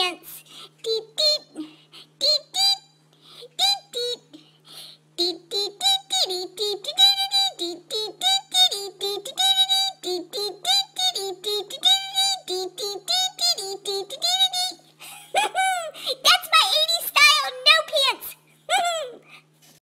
Deep